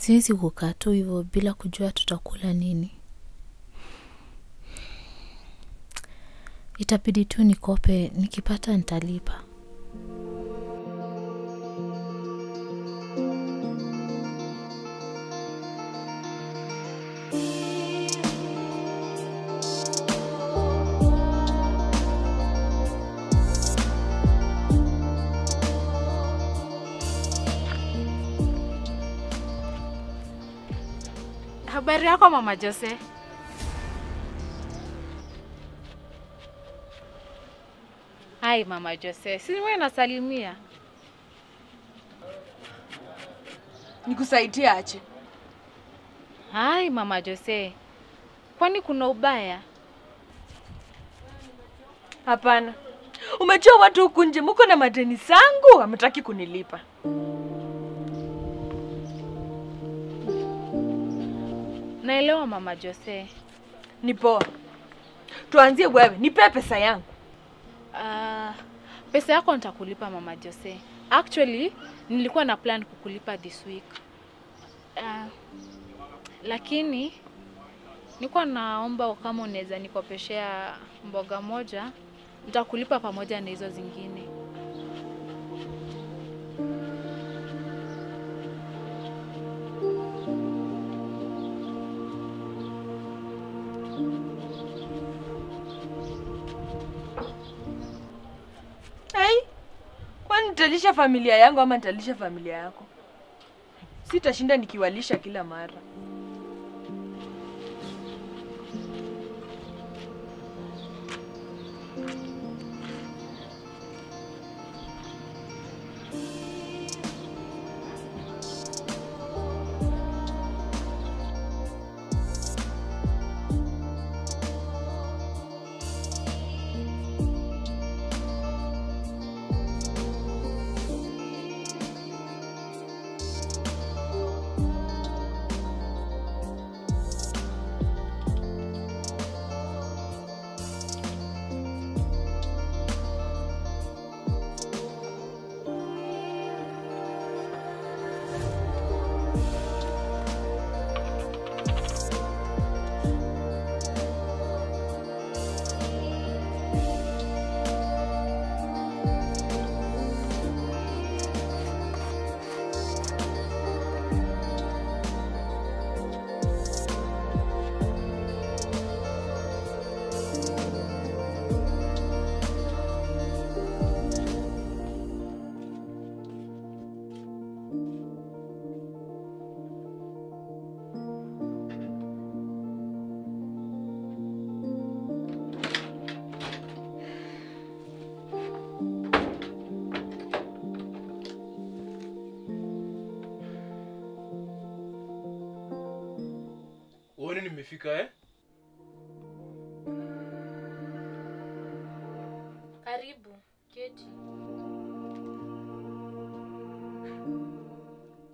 Siwezi kukaa tu hivyo bila kujua tutakula nini. Itabidi tu nikope, nikipata nitalipa. Mama Jose? Hai mama Jose, si wewe nasalimia. Nikusaidie aje? Hai mama Jose, kwani kuna ubaya? Hapana. Umejua watu huku nje muko na madeni zangu, hamtaki kunilipa. Naelewa mama Jose. Ni poa. Tuanzie wewe, nipe pesa yangu. Uh, pesa yako nitakulipa mama Jose. Actually, nilikuwa na plan kukulipa this week. Uh, lakini nilikuwa naomba kama unaweza nikopeshea mboga moja, nitakulipa pamoja na hizo zingine. Kwani nitalisha familia yangu ama nitalisha familia yako? Sitashinda nikiwalisha kila mara. Uone nimefika eh? Karibu, keti.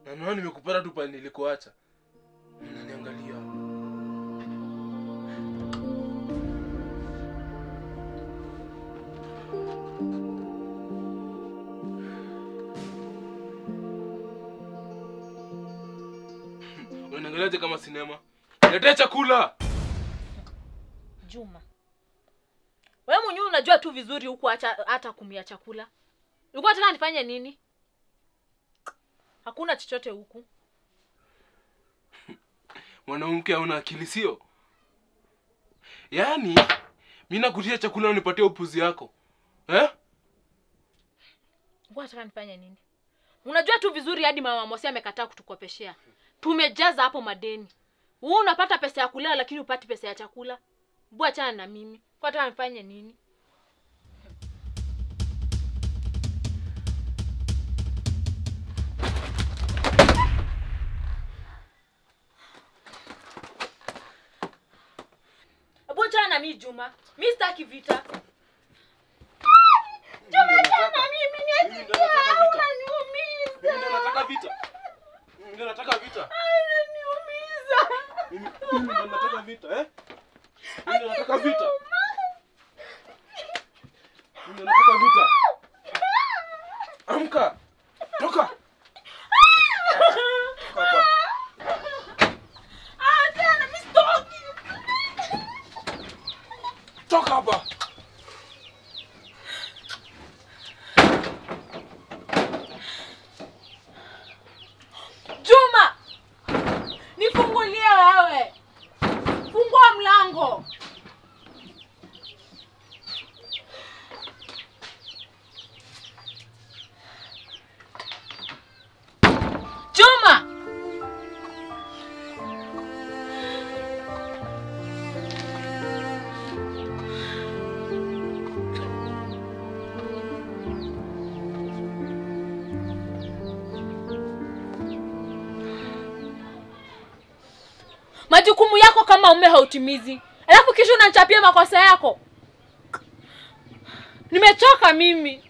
Na naona nimekupata tu pale nilikuacha. Unaniangalia. Unaniangaliaje kama sinema? Letea chakula. Juma, wewe mwenyewe unajua tu vizuri huku hata, hata kumia chakula. Ulikuwa unataka nifanye nini? Hakuna chochote huku. Mwanamke hauna akili sio? Yaani mimi nakutia chakula unipatie upuzi yako. Eh? Ulikuwa unataka nifanye nini? Unajua tu vizuri hadi mama Mosi amekataa kutukopeshea. Tumejaza hapo madeni. Wewe unapata pesa ya kulala lakini upati pesa ya chakula. Mbona chana na mimi. Kwa hata nifanye nini? Hebu achana na mimi Juma. Mimi sitaki vita. Juma achana na mimi Mimi unaniumiza. Mimi nataka vita. Mimi nataka vita. Mimi mimi nataka vita, eh? Mimi nataka vita. Mimi nataka vita. Majukumu yako kama ume hautimizi. Alafu kisha unachapia makosa yako. Nimechoka mimi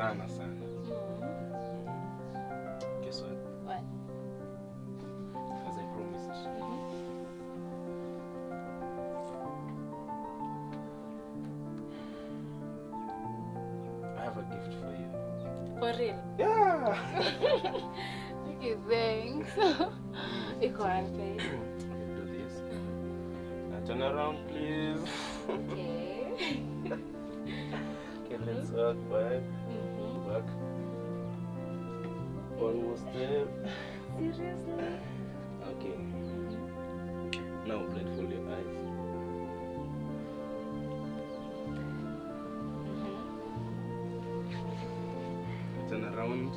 sana sana. Hmm. Guess what? What? As I promised. Mm-hmm. I have a gift for you. For real? Yeah. Okay, thanks. Iko wapi? do this. Now turn around, please. Okay. Okay, let's walk back. Around.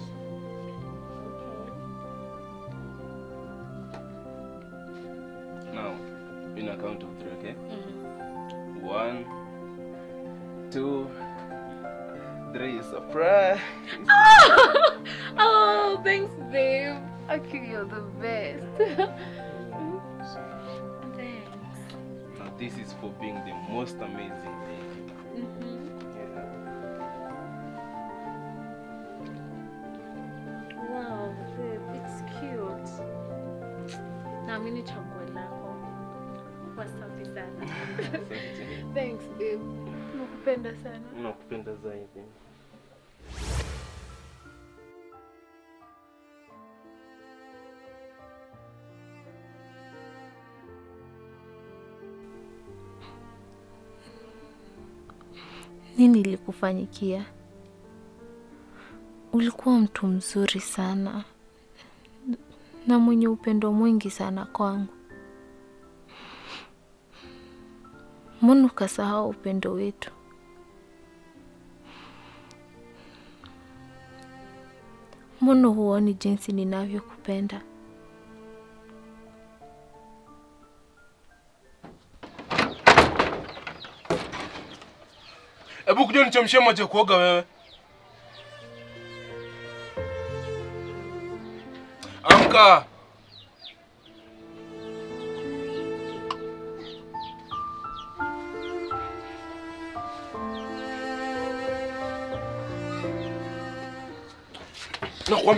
Now, in a count of three, okay? Mm-hmm. One, two, three. Surprise! Oh, thanks, babe. Okay, you're the best. thanks. Now, this is for being the most amazing day. Nakupenda sana. Nakupenda zaidi. Nini ilikufanyikia? Ulikuwa mtu mzuri sana na mwenye upendo mwingi sana kwangu. Mbona ukasahau upendo wetu? Mbona huoni jinsi ninavyokupenda? Hebu kuja nichemshie maji ya kuoga wewe. Amka. 这活儿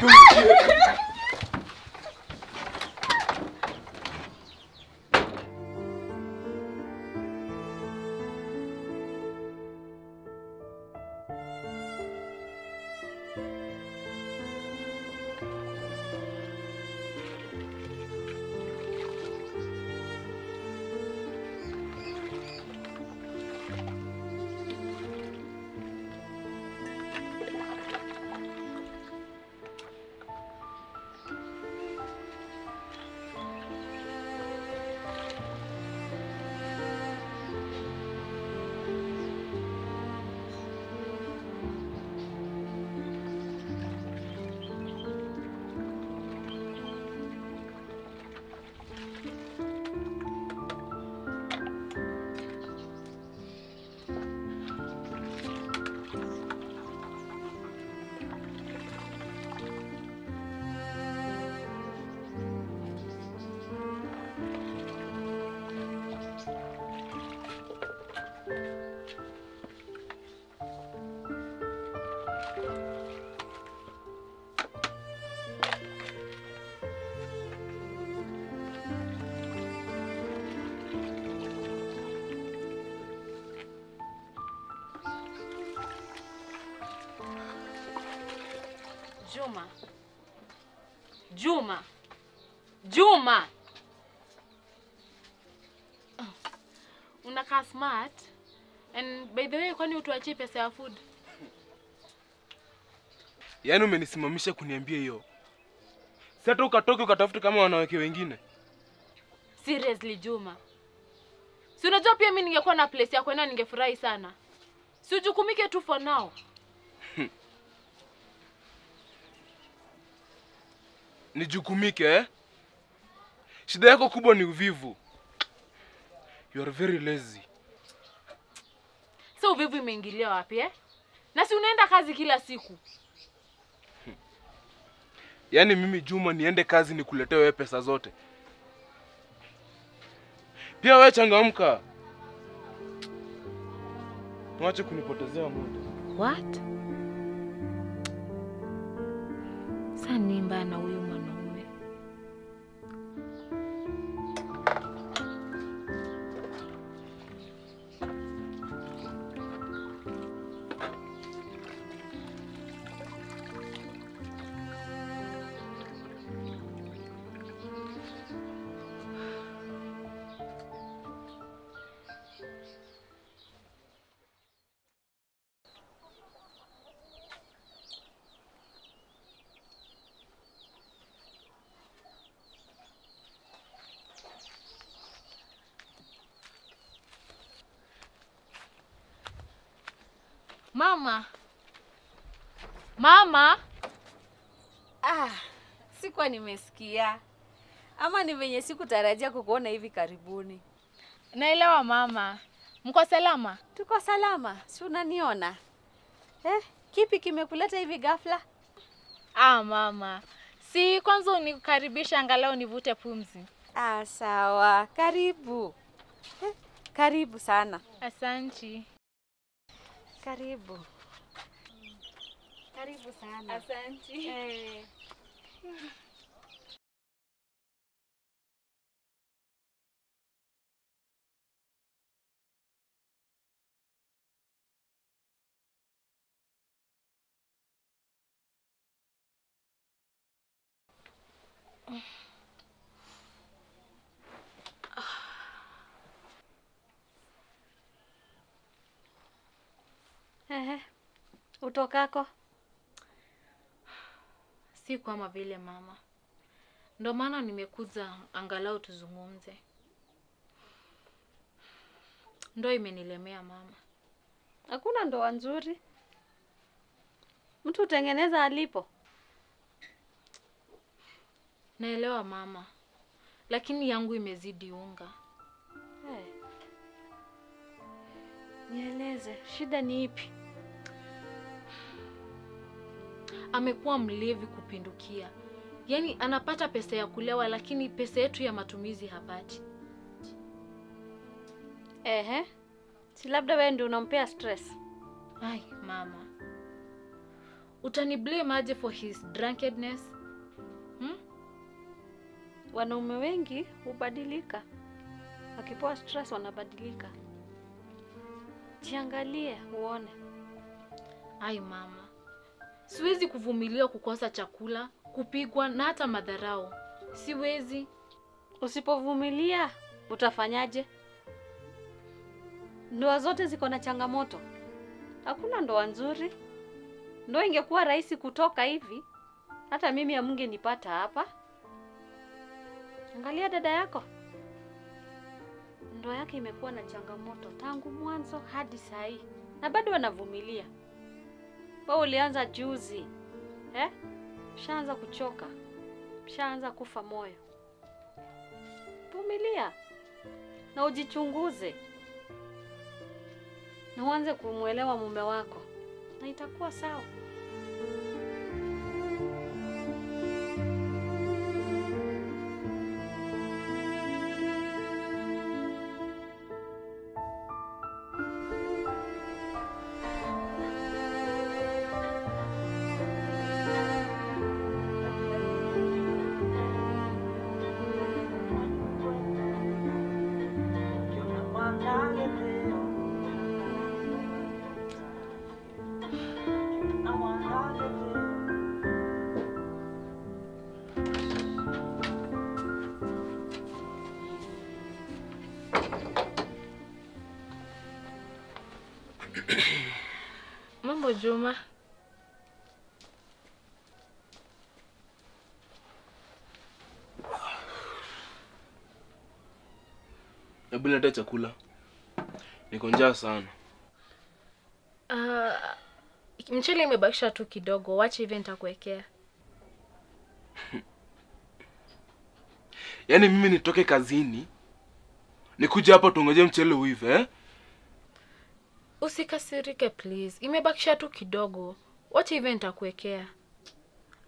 Juma. Juma. Juma. Unakaa smart. And by the way, kwani utuachie pesa ya food? Yaani umenisimamisha kuniambia hiyo. Si hata ukatoke ukatafute kama wanawake wengine. Seriously Juma. Si unajua pia mimi ningekuwa na place ya kwenda ningefurahi sana. Si ujukumike tu for now. Nijukumike eh? Shida yako kubwa ni uvivu. You are very lazy. So uvivu imeingilia wapi eh? Na si unaenda kazi kila siku. Yaani mimi Juma niende kazi nikuletee wewe pesa zote. Pia wewe changamka. Mwache kunipotezea muda. What? Sasa ni mbaya na huyu Mama. Mama. Ah, sikuwa nimesikia ama ni venye sikutarajia kukuona hivi karibuni. Naelewa mama. Mko salama? Tuko salama, si unaniona eh? Kipi kimekuleta hivi ghafla? Ah, mama. Si kwanza unikaribisha angalau nivute pumzi. Ah, sawa, karibu eh, karibu sana, Asanti. karibu karibu sana. Asante. Eh. Ehe, utokako? Si kama vile mama. Ndo maana nimekuja angalau tuzungumze. Ndo imenilemea mama. Hakuna ndoa nzuri, mtu utengeneza alipo. Naelewa mama, lakini yangu imezidi unga. Hey. Nieleze, shida ni ipi? Amekuwa mlevi kupindukia, yaani anapata pesa ya kulewa, lakini pesa yetu ya matumizi hapati. Ehe, si labda wewe ndio unampea stress? Ai mama, utani blame aje for his drunkenness hmm? Wanaume wengi hubadilika, wakipewa stress wanabadilika. Jiangalie uone. Ai mama, siwezi kuvumilia kukosa chakula, kupigwa na hata madharau. Siwezi. Usipovumilia utafanyaje? Ndoa zote ziko na changamoto, hakuna ndoa nzuri. Ndoa ingekuwa rahisi kutoka hivi, hata mimi hamngenipata hapa. Angalia dada yako, ndoa yake imekuwa na changamoto tangu mwanzo hadi saa hii, na bado anavumilia. Wewe ulianza juzi eh? Ushaanza kuchoka, ushaanza kufa moyo. Vumilia na ujichunguze na uanze kumwelewa mume wako, na itakuwa sawa. Juma. Hebu leta chakula, niko njaa sana. Uh, mchele imebakisha tu kidogo, wacha hivi nitakuwekea. Yaani mimi nitoke kazini nikuja hapa tuongoje mchele uive eh? Usikasirike please, imebakisha tu kidogo, wacha hivyo nitakuwekea.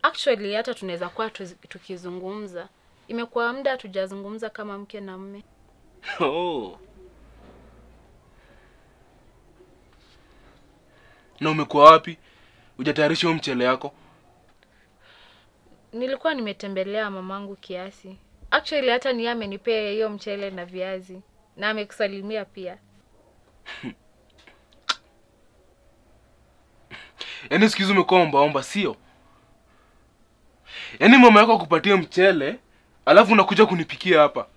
Actually hata tunaweza kuwa tukizungumza, imekuwa muda hatujazungumza kama mke na mme. Oh. Na umekuwa wapi? Hujatayarisha huo mchele yako? Nilikuwa nimetembelea mamangu kiasi. Actually hata ni yeye amenipea hiyo mchele na viazi na amekusalimia pia. Yaani siku hizi umekuwa ombaomba, sio? Yaani mama yako akupatia mchele, alafu unakuja kunipikia hapa,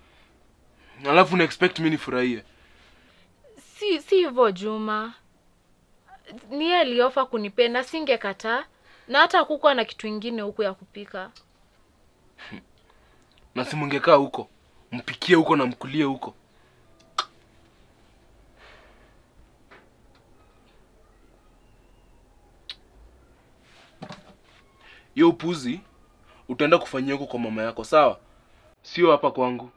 alafu una expect mimi nifurahie. Si si hivyo Juma, ni yeye aliofa kunipenda, singekataa na hata hakukuwa na kitu ingine huku ya kupika. Na si mungekaa huko mpikie huko na mkulie huko. Hiyo upuzi utaenda kufanyia huko kwa mama yako, sawa? Sio hapa kwangu.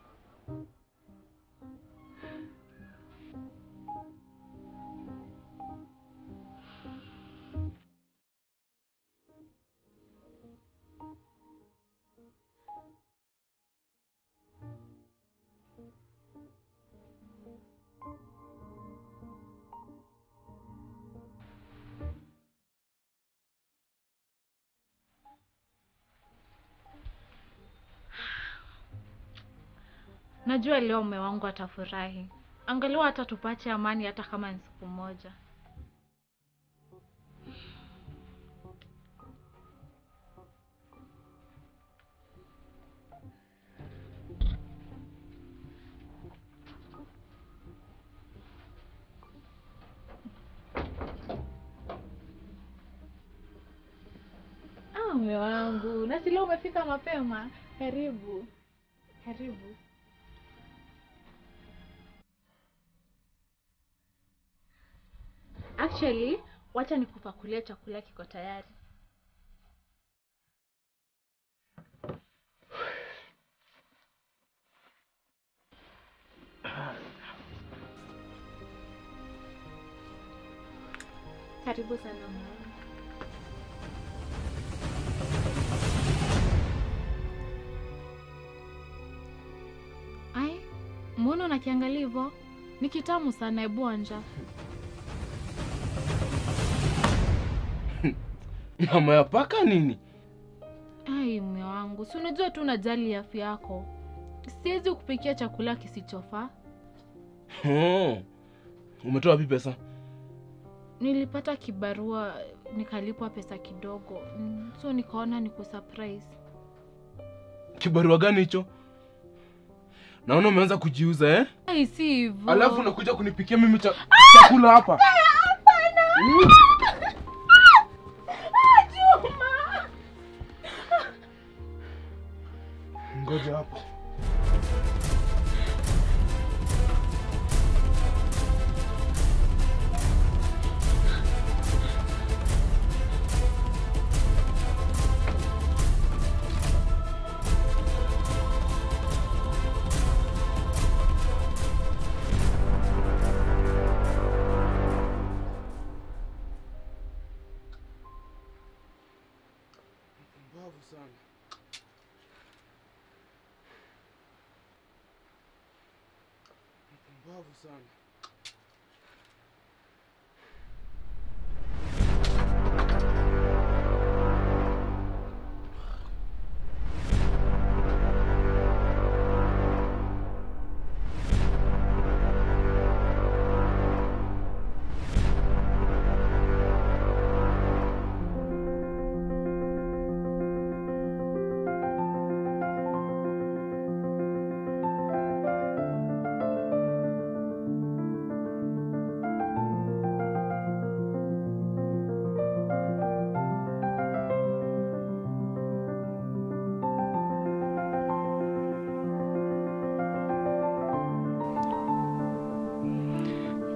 Najua leo mume wangu atafurahi, angalau hata tupate amani, hata kama ni siku moja. Ah, mume wangu, leo umefika mapema. Karibu, karibu. Actually, wacha nikupakulia chakula kiko tayari. Karibu sana mwana. Ai, mbona unakiangalia hivyo? Ni kitamu sana, hebu. Mama ya paka nini? Ai, mume wangu, si unajua tu unajali afya yako. Siwezi kupikia chakula kisichofaa. Oh. Umetoa wapi pesa? Nilipata kibarua nikalipwa pesa kidogo, Mm, so nikaona ni kusurprise. Kibarua gani hicho? Naona umeanza kujiuza eh? Ai, si hivyo. Alafu unakuja kunipikia mimi cha chakula hapa. Mm.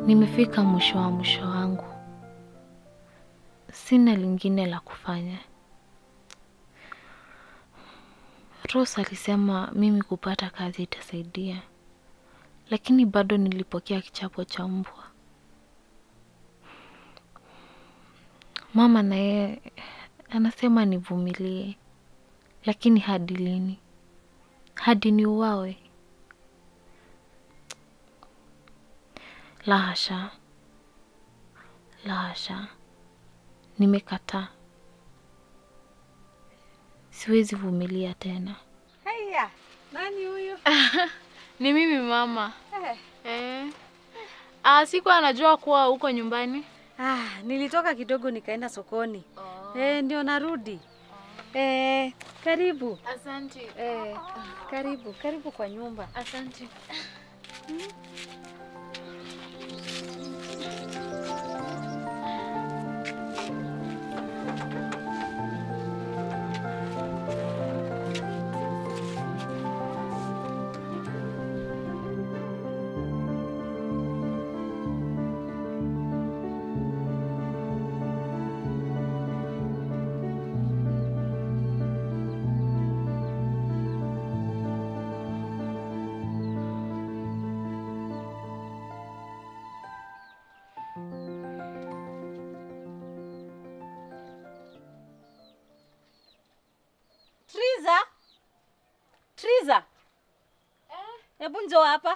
Nimefika mwisho wa mwisho wangu, sina lingine la kufanya. ros alisema mimi kupata kazi itasaidia, lakini bado nilipokea kichapo cha mbwa. Mama naye anasema nivumilie, lakini hadi lini? Hadi niuawe? La hasha, la hasha, nimekataa. Siwezi vumilia tena. Haya, nani huyu? Ni mimi mama. Eh. Eh. Ah, siku anajua kuwa huko nyumbani. Ah, nilitoka kidogo nikaenda sokoni. Oh. Eh, ndio narudi. Eh, karibu. Asante. Eh, karibu, karibu kwa nyumba. Asante. Triza? Hebu njoo hapa.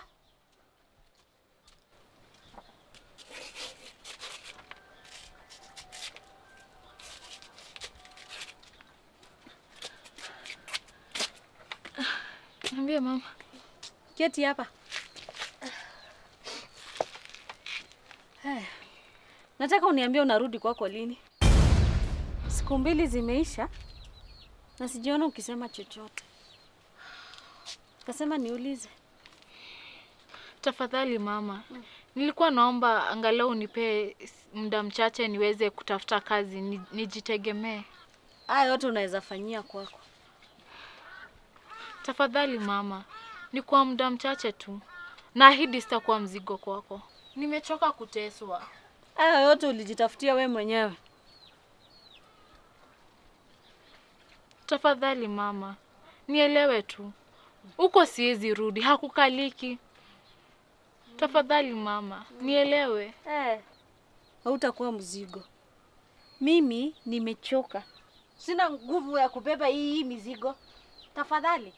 Niambie mama. Keti hapa. Hey. Nataka uniambie unarudi kwako lini? Siku mbili zimeisha na sijiona ukisema chochote. Kasema niulize. Tafadhali mama. Nilikuwa naomba angalau unipe muda mchache niweze kutafuta kazi nijitegemee. Haya yote unaweza fanyia kwako. Tafadhali mama, ni kwa muda mchache tu. Naahidi sitakuwa mzigo kwako. Nimechoka kuteswa. Haya yote ulijitafutia we mwenyewe. Tafadhali mama, nielewe tu. Huko siwezi rudi, hakukaliki. Tafadhali mama, nielewe. Eh, hautakuwa mzigo. Mimi nimechoka, sina nguvu ya kubeba hii hii mizigo. Tafadhali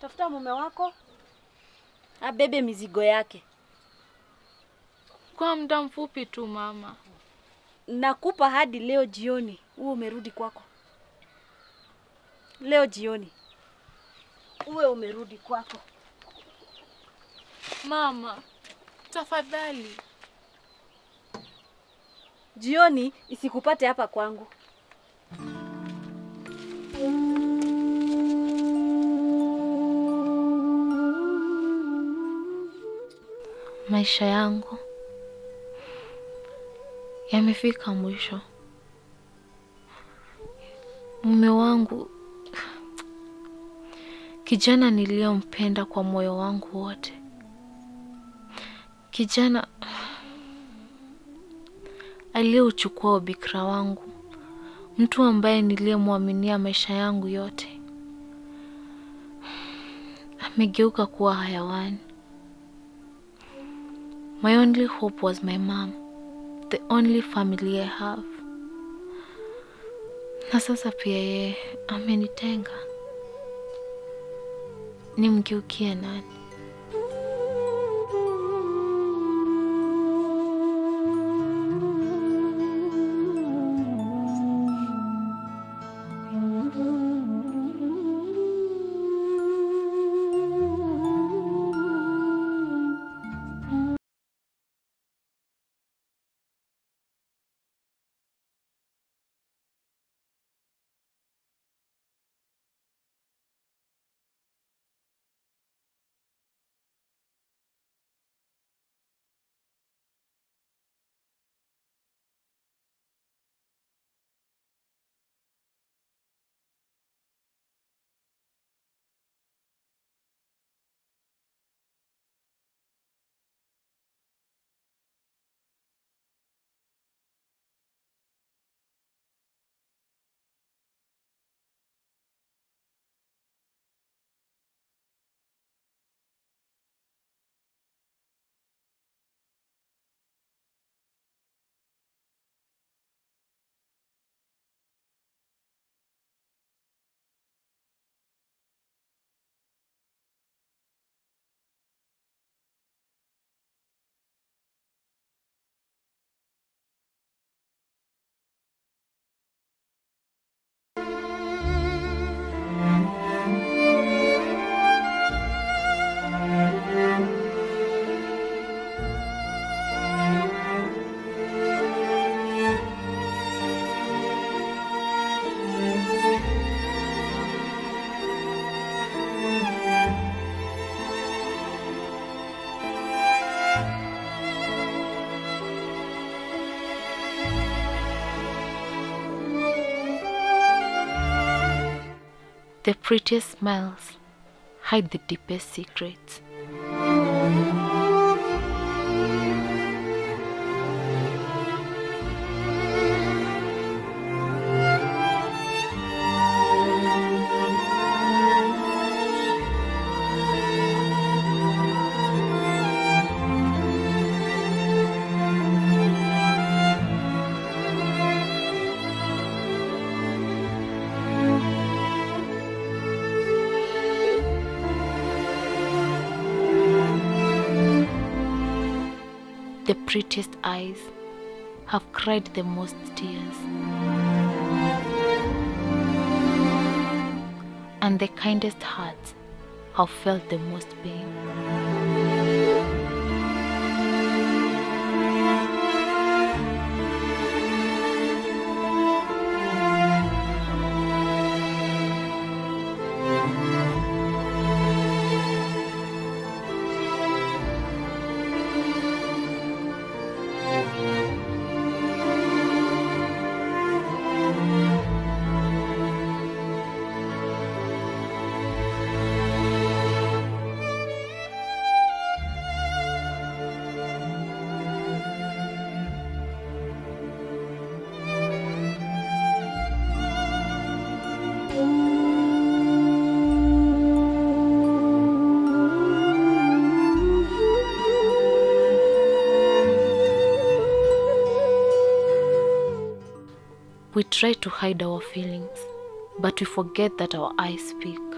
tafuta mume wako abebe mizigo yake. Kwa muda mfupi tu mama. Nakupa hadi leo jioni, uwe umerudi kwako. Leo jioni uwe umerudi kwako. Mama, tafadhali. Jioni isikupate hapa kwangu. Maisha yangu yamefika mwisho. Mume wangu, kijana niliyompenda kwa moyo wangu wote, kijana aliyeuchukua ubikira wangu, mtu ambaye niliyemwaminia maisha yangu yote, amegeuka kuwa hayawani. My only hope was my mom, the only family I have. Na sasa pia yeye amenitenga. Nimgeukie nani? The prettiest smiles hide the deepest secrets. Eyes have cried the most tears. And the kindest hearts have felt the most pain. We try to hide our feelings, but we forget that our eyes speak.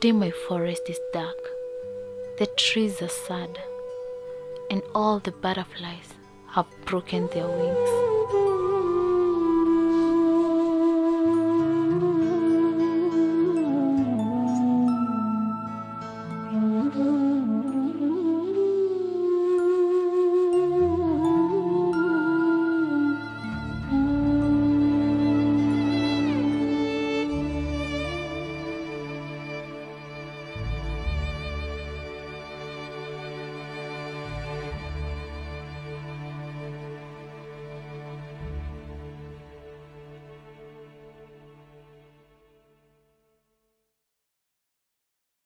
Today my forest is dark, the trees are sad, and all the butterflies have broken their wings.